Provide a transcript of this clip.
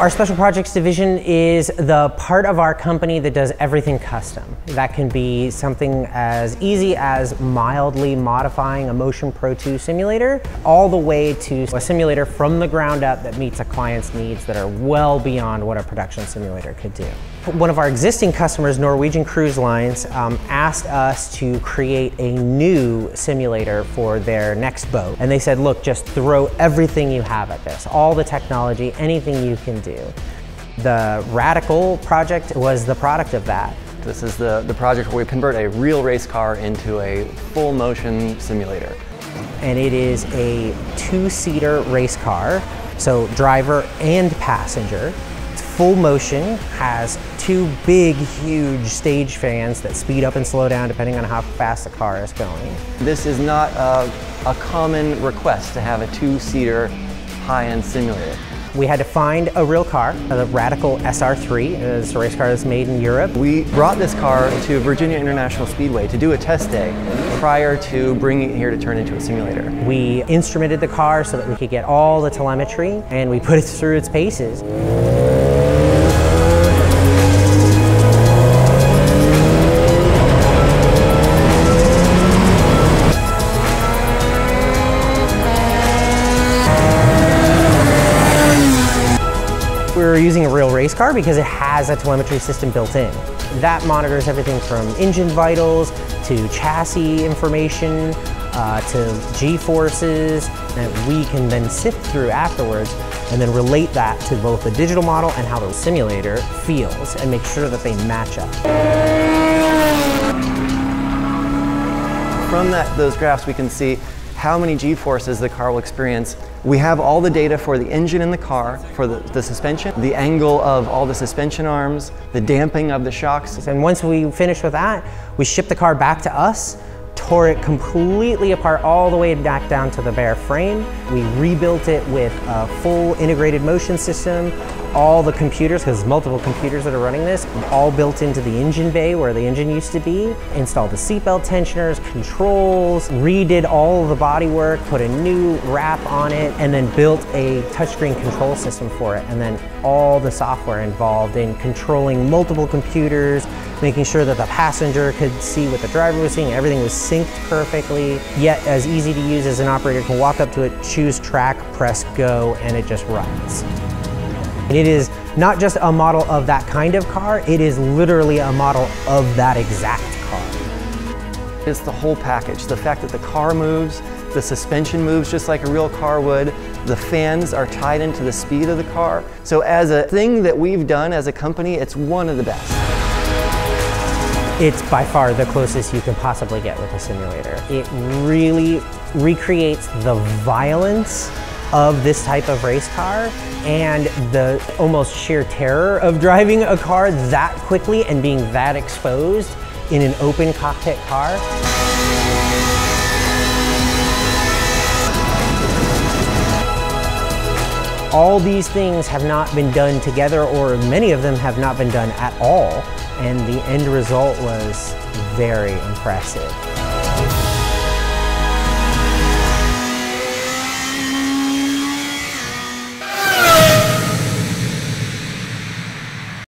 Our Special Projects Division is the part of our company that does everything custom. That can be something as easy as mildly modifying a Motion Pro 2 simulator, all the way to a simulator from the ground up that meets a client's needs that are well beyond what a production simulator could do. One of our existing customers, Norwegian Cruise Lines, um, asked us to create a new simulator for their next boat. And they said, look, just throw everything you have at this, all the technology, anything you can do. The Radical project was the product of that. This is the, the project where we convert a real race car into a full motion simulator. And it is a two-seater race car, so driver and passenger. Full motion, has two big, huge stage fans that speed up and slow down depending on how fast the car is going. This is not a, a common request to have a two-seater high-end simulator. We had to find a real car, the Radical SR3. It's a race car that's made in Europe. We brought this car to Virginia International Speedway to do a test day prior to bringing it here to turn into a simulator. We instrumented the car so that we could get all the telemetry and we put it through its paces. We're using a real race car because it has a telemetry system built in. That monitors everything from engine vitals to chassis information uh, to G-forces that we can then sift through afterwards and then relate that to both the digital model and how the simulator feels and make sure that they match up. From that, those graphs we can see how many g-forces the car will experience. We have all the data for the engine in the car, for the, the, suspension, the angle of all the suspension arms, the damping of the shocks. And once we finish with that, we ship the car back to us, tore it completely apart all the way back down to the bare frame. We rebuilt it with a full integrated motion system, all the computers, because multiple computers that are running this, all built into the engine bay where the engine used to be. Installed the seatbelt tensioners, controls, redid all the body work, put a new wrap on it, and then built a touchscreen control system for it. And then all the software involved in controlling multiple computers, making sure that the passenger could see what the driver was seeing, everything was synced perfectly, yet as easy to use as an operator can walk up to it, choose track, press go, and it just runs. It is not just a model of that kind of car, it is literally a model of that exact car. It's the whole package. The fact that the car moves, the suspension moves just like a real car would, the fans are tied into the speed of the car. So as a thing that we've done as a company, it's one of the best. It's by far the closest you can possibly get with a simulator. It really recreates the violence of this type of race car and the almost sheer terror of driving a car that quickly and being that exposed in an open cockpit car. All these things have not been done together or many of them have not been done at all and the end result was very impressive.